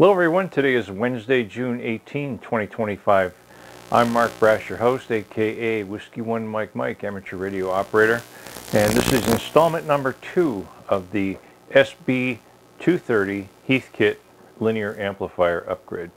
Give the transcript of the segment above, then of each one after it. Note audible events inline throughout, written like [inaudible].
Hello everyone, today is Wednesday, June 18, 2025. I'm Mark Brash, your host, aka Whiskey One Mike Mike, amateur radio operator, and this is installment number two of the SB230 Heathkit linear amplifier upgrade.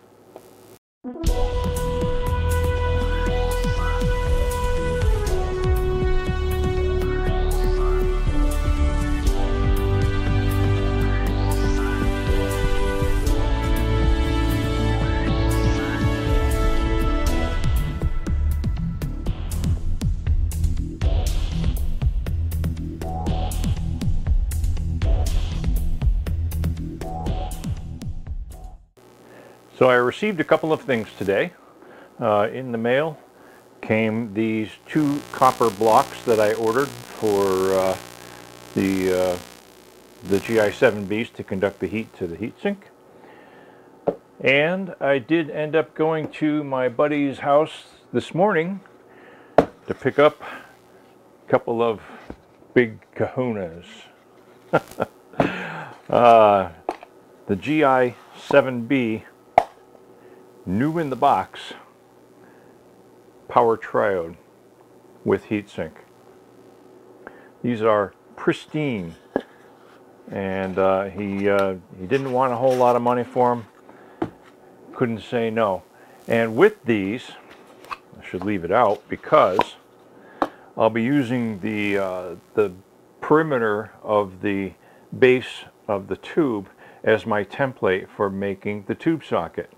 So I received a couple of things today. Uh, in the mail came these two copper blocks that I ordered for uh, the, uh, the GI7Bs to conduct the heat to the heatsink. And I did end up going to my buddy's house this morning to pick up a couple of big kahunas. [laughs] uh, the GI7B new in the box power triode with heatsink. These are pristine and uh, he, uh, he didn't want a whole lot of money for them. Couldn't say no. And with these, I should leave it out because I'll be using the, uh, the perimeter of the base of the tube as my template for making the tube socket.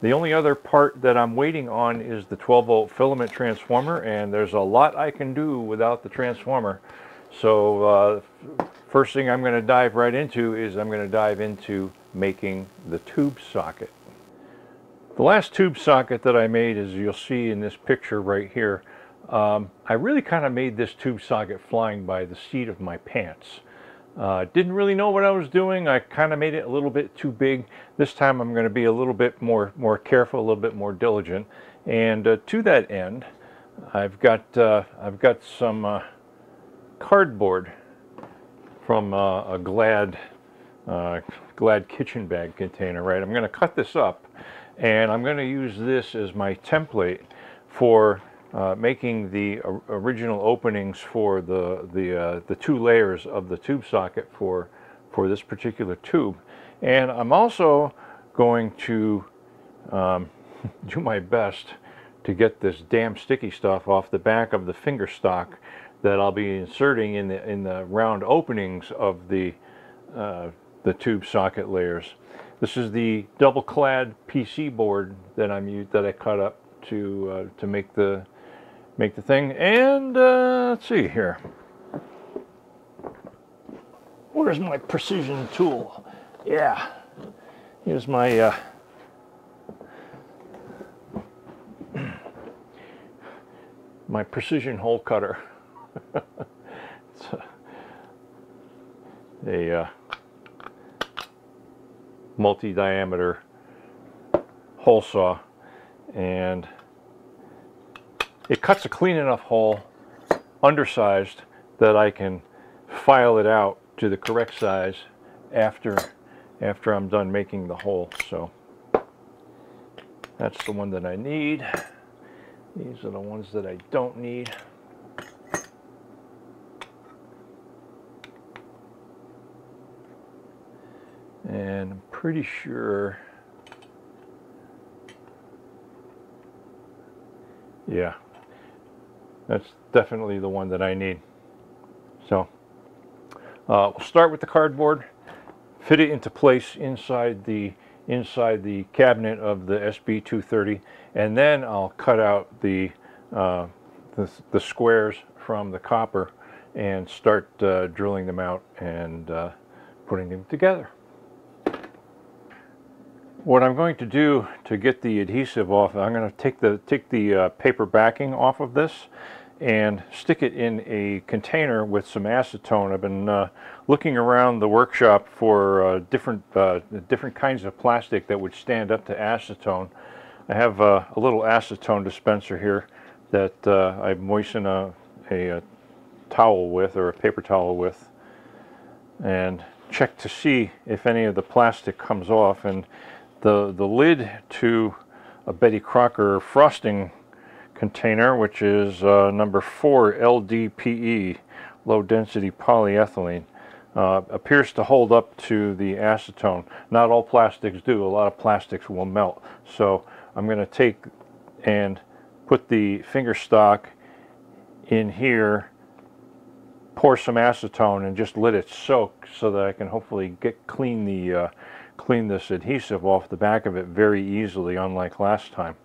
The only other part that I'm waiting on is the 12 volt filament transformer and there's a lot I can do without the transformer. So uh, first thing I'm going to dive right into is I'm going to dive into making the tube socket. The last tube socket that I made as you'll see in this picture right here, um, I really kind of made this tube socket flying by the seat of my pants. Uh, didn't really know what I was doing. I kind of made it a little bit too big. This time I'm going to be a little bit more, more careful, a little bit more diligent. And uh, to that end, I've got, uh, I've got some uh, cardboard from uh, a Glad, uh, Glad kitchen bag container, right? I'm going to cut this up and I'm going to use this as my template for uh, making the original openings for the the uh, the two layers of the tube socket for for this particular tube and I'm also going to um, [laughs] do my best to get this damn sticky stuff off the back of the finger stock that I'll be inserting in the in the round openings of the uh, the tube socket layers. This is the double clad PC board that I'm that I cut up to uh, to make the make the thing. And uh, let's see here. Where's my precision tool? Yeah, here's my uh, my precision hole cutter. [laughs] it's a, a uh, multi-diameter hole saw and it cuts a clean enough hole, undersized, that I can file it out to the correct size after, after I'm done making the hole. So that's the one that I need. These are the ones that I don't need. And I'm pretty sure yeah that's definitely the one that I need. So uh, we'll start with the cardboard, fit it into place inside the inside the cabinet of the SB230, and then I'll cut out the, uh, the, the, squares from the copper and start uh, drilling them out and uh, putting them together. What I'm going to do to get the adhesive off, I'm going to take the take the uh, paper backing off of this and stick it in a container with some acetone. I've been uh, looking around the workshop for uh, different uh, different kinds of plastic that would stand up to acetone. I have uh, a little acetone dispenser here that uh, I moisten a, a, a towel with or a paper towel with and check to see if any of the plastic comes off and the, the lid to a Betty Crocker frosting container, which is uh, number 4 LDPE, low density polyethylene, uh, appears to hold up to the acetone. Not all plastics do. A lot of plastics will melt. So I'm going to take and put the finger stock in here, pour some acetone and just let it soak so that I can hopefully get clean the uh, clean this adhesive off the back of it very easily unlike last time.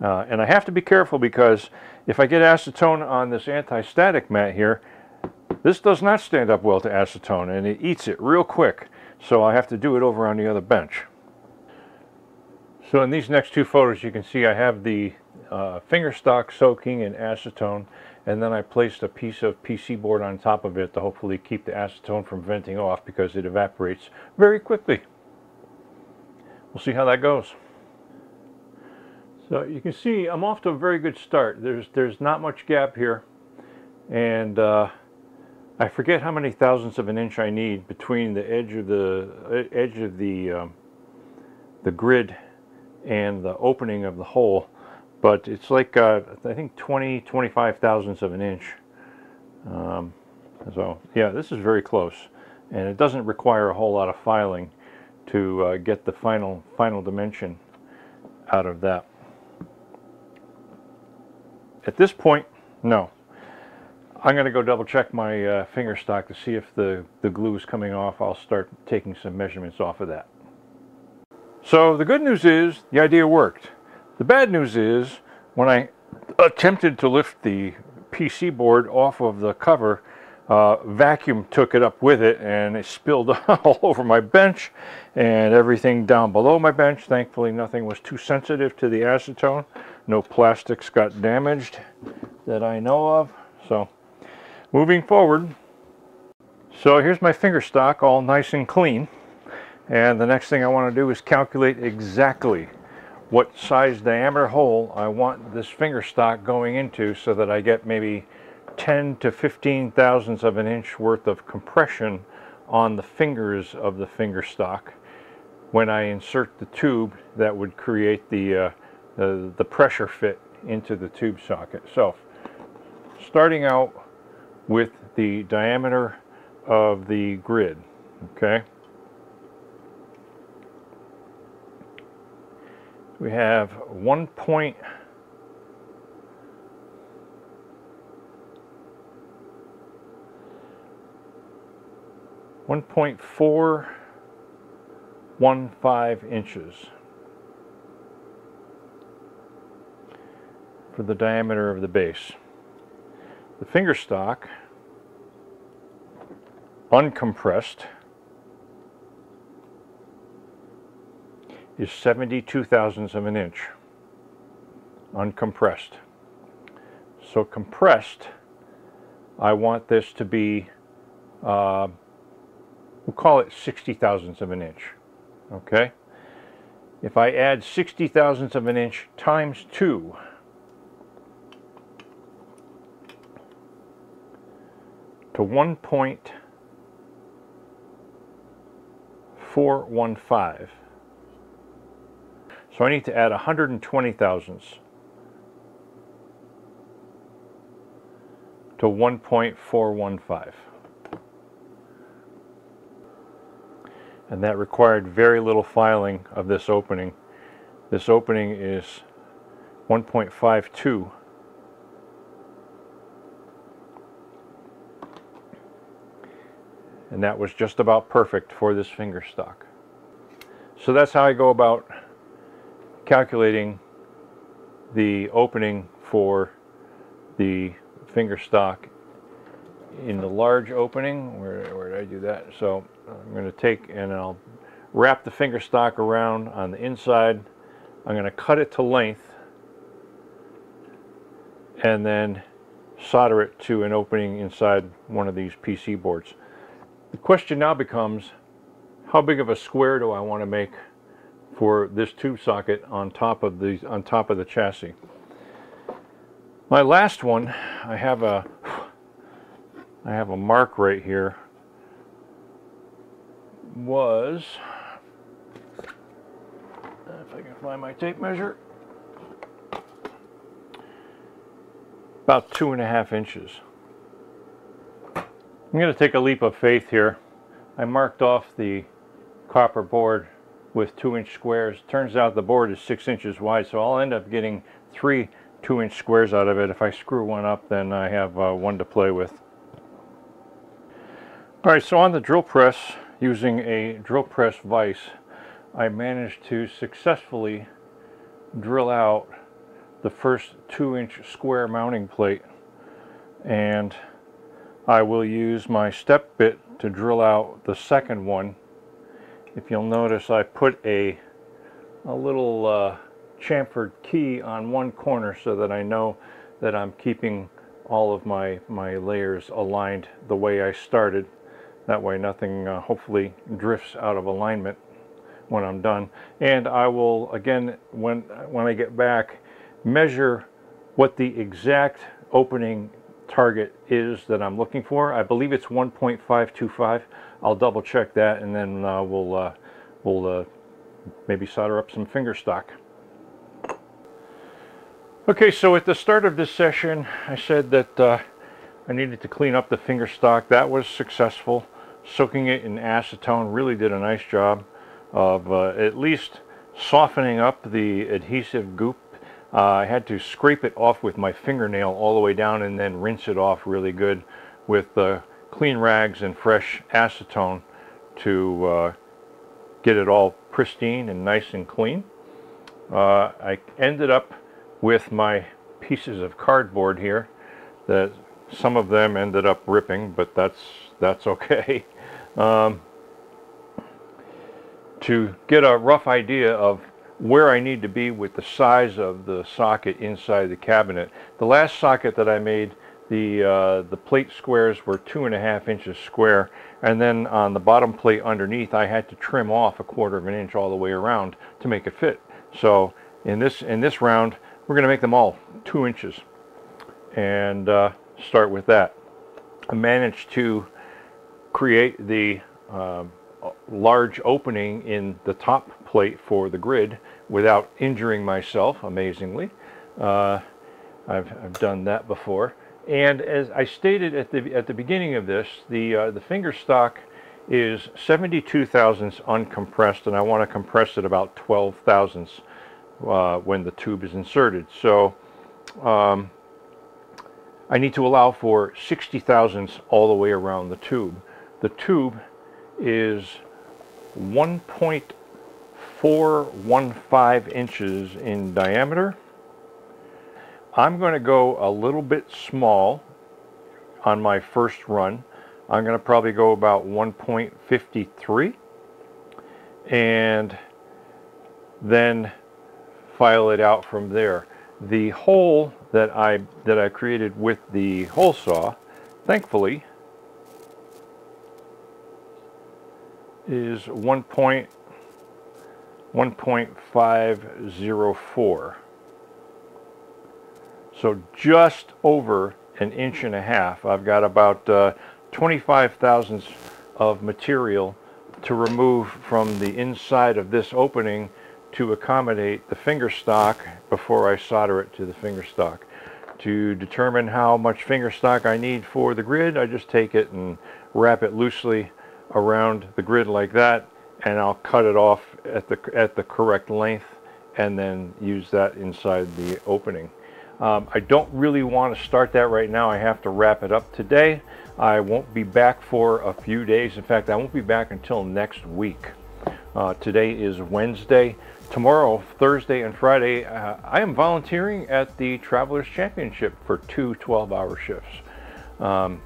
Uh, and I have to be careful because if I get acetone on this anti-static mat here, this does not stand up well to acetone and it eats it real quick. So I have to do it over on the other bench. So in these next two photos you can see I have the uh, finger stock soaking in acetone and then I placed a piece of PC board on top of it to hopefully keep the acetone from venting off because it evaporates very quickly. We'll see how that goes. So you can see I'm off to a very good start. There's there's not much gap here. And uh, I forget how many thousandths of an inch I need between the edge of the edge of the um, the grid and the opening of the hole. But it's like uh, I think 20 25 thousandths of an inch. Um, so yeah this is very close. And it doesn't require a whole lot of filing to uh, get the final final dimension out of that. At this point no. I'm going to go double check my uh, finger stock to see if the the glue is coming off. I'll start taking some measurements off of that. So the good news is the idea worked. The bad news is when I attempted to lift the PC board off of the cover, uh, vacuum took it up with it and it spilled [laughs] all over my bench and everything down below my bench. Thankfully nothing was too sensitive to the acetone. No plastics got damaged that I know of. So moving forward, so here's my finger stock all nice and clean. And the next thing I want to do is calculate exactly what size diameter hole I want this finger stock going into so that I get maybe 10 to 15 thousandths of an inch worth of compression on the fingers of the finger stock when I insert the tube that would create the, uh, the, the pressure fit into the tube socket. So starting out with the diameter of the grid, okay? we have one point one point four one five inches for the diameter of the base. The finger stock uncompressed is 72 thousandths of an inch uncompressed. So compressed, I want this to be, uh, we'll call it 60 thousandths of an inch. Okay? If I add 60 thousandths of an inch times 2, to 1.415, so I need to add 120 thousandths to 1.415. And that required very little filing of this opening. This opening is 1.52 and that was just about perfect for this finger stock. So that's how I go about calculating the opening for the finger stock in the large opening where, where did I do that? So I'm going to take and I'll wrap the finger stock around on the inside. I'm going to cut it to length and then solder it to an opening inside one of these PC boards. The question now becomes how big of a square do I want to make for this tube socket on top of the on top of the chassis. My last one, I have a I have a mark right here was, if I can find my tape measure. About two and a half inches. I'm going to take a leap of faith here. I marked off the copper board with two inch squares. Turns out the board is six inches wide, so I'll end up getting three two inch squares out of it. If I screw one up, then I have uh, one to play with. All right, so on the drill press, using a drill press vise, I managed to successfully drill out the first two inch square mounting plate. And I will use my step bit to drill out the second one. If you'll notice I put a a little uh, chamfered key on one corner so that I know that I'm keeping all of my my layers aligned the way I started that way nothing uh, hopefully drifts out of alignment when I'm done and I will again when when I get back measure what the exact opening target is that I'm looking for. I believe it's 1.525. I'll double check that and then uh, we'll, uh, we'll uh, maybe solder up some finger stock. Okay, so at the start of this session, I said that uh, I needed to clean up the finger stock. That was successful. Soaking it in acetone really did a nice job of uh, at least softening up the adhesive goop uh, I had to scrape it off with my fingernail all the way down and then rinse it off really good with uh, clean rags and fresh acetone to uh, get it all pristine and nice and clean. Uh, I ended up with my pieces of cardboard here that some of them ended up ripping but that's that's okay. [laughs] Um, to get a rough idea of where I need to be with the size of the socket inside the cabinet. The last socket that I made, the, uh, the plate squares were two and a half inches square, and then on the bottom plate underneath, I had to trim off a quarter of an inch all the way around to make it fit. So in this, in this round, we're going to make them all two inches and uh, start with that. I managed to create the um, large opening in the top plate for the grid without injuring myself, amazingly. Uh, I've, I've done that before. And as I stated at the, at the beginning of this, the, uh, the finger stock is 72 thousandths uncompressed, and I want to compress it about 12 thousandths uh, when the tube is inserted. So um, I need to allow for 60 thousandths all the way around the tube. The tube is 1.415 inches in diameter. I'm going to go a little bit small on my first run. I'm going to probably go about 1.53 and then file it out from there. The hole that I that I created with the hole saw, thankfully, is 1.1.504. So just over an inch and a half. I've got about uh, 25 thousandths of material to remove from the inside of this opening to accommodate the finger stock before I solder it to the finger stock. To determine how much finger stock I need for the grid, I just take it and wrap it loosely around the grid like that and I'll cut it off at the at the correct length and then use that inside the opening. Um, I don't really want to start that right now. I have to wrap it up today. I won't be back for a few days. In fact, I won't be back until next week. Uh, today is Wednesday. Tomorrow, Thursday and Friday, uh, I am volunteering at the Travelers Championship for two 12-hour shifts. Um,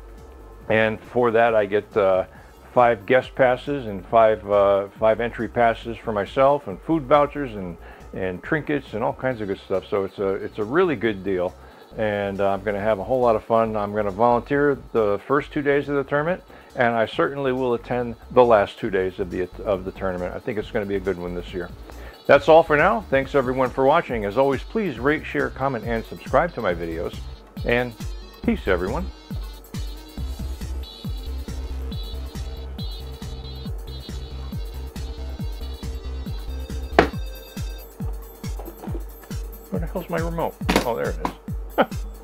and for that, I get uh, five guest passes and five uh, five entry passes for myself and food vouchers and and trinkets and all kinds of good stuff. So it's a it's a really good deal, and uh, I'm going to have a whole lot of fun. I'm going to volunteer the first two days of the tournament, and I certainly will attend the last two days of the of the tournament. I think it's going to be a good one this year. That's all for now. Thanks everyone for watching. As always, please rate, share, comment, and subscribe to my videos. And peace, everyone. My remote? Oh, there it is. [laughs]